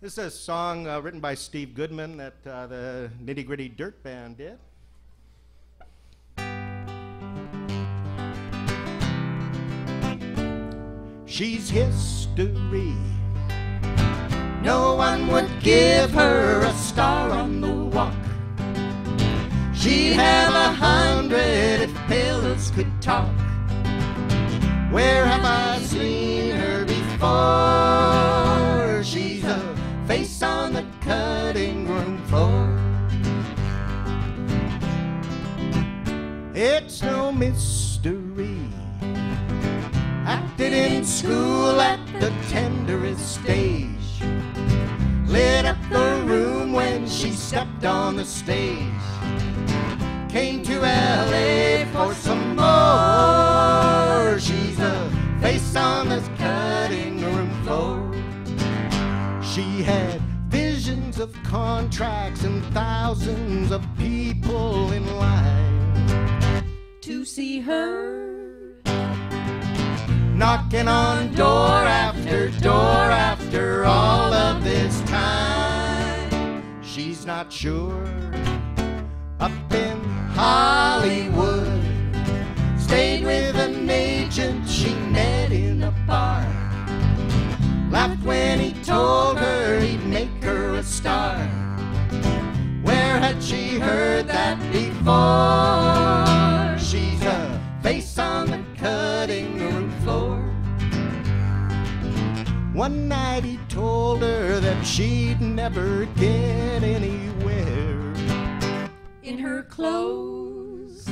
This is a song uh, written by Steve Goodman that uh, the Nitty Gritty Dirt Band did. She's history. No one would give her a star on the walk. She'd have a hundred if pillows could talk. Where have on the cutting room floor. It's no mystery. Acted in school at the tenderest stage. Lit up the room when she stepped on the stage. Came to LA for some more. She's a face on the cutting room floor. She had visions of contracts and thousands of people in line to see her. Knocking on door after door after all of this time. She's not sure. Up in Hollywood, stayed with an agent she met in a bar. Laughed when she heard that before? She's a face on the cutting room floor. One night he told her that she'd never get anywhere in her clothes.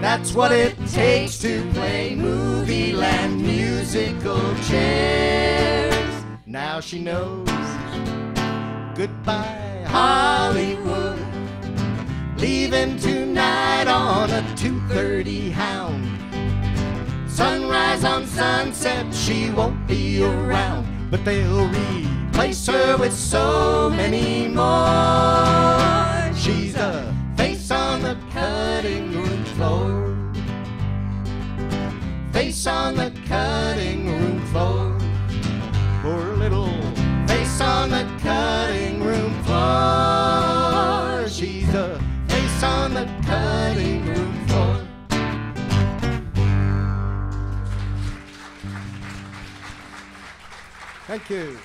That's what it takes to play movie land musical chairs. Now she knows. Goodbye, Hollywood. Leaving tonight on a 2:30 hound. Sunrise on sunset, she won't be around, but they'll replace her with so many more. She's a face on the cutting room floor. Face on the cutting on the cutting room floor. Thank you.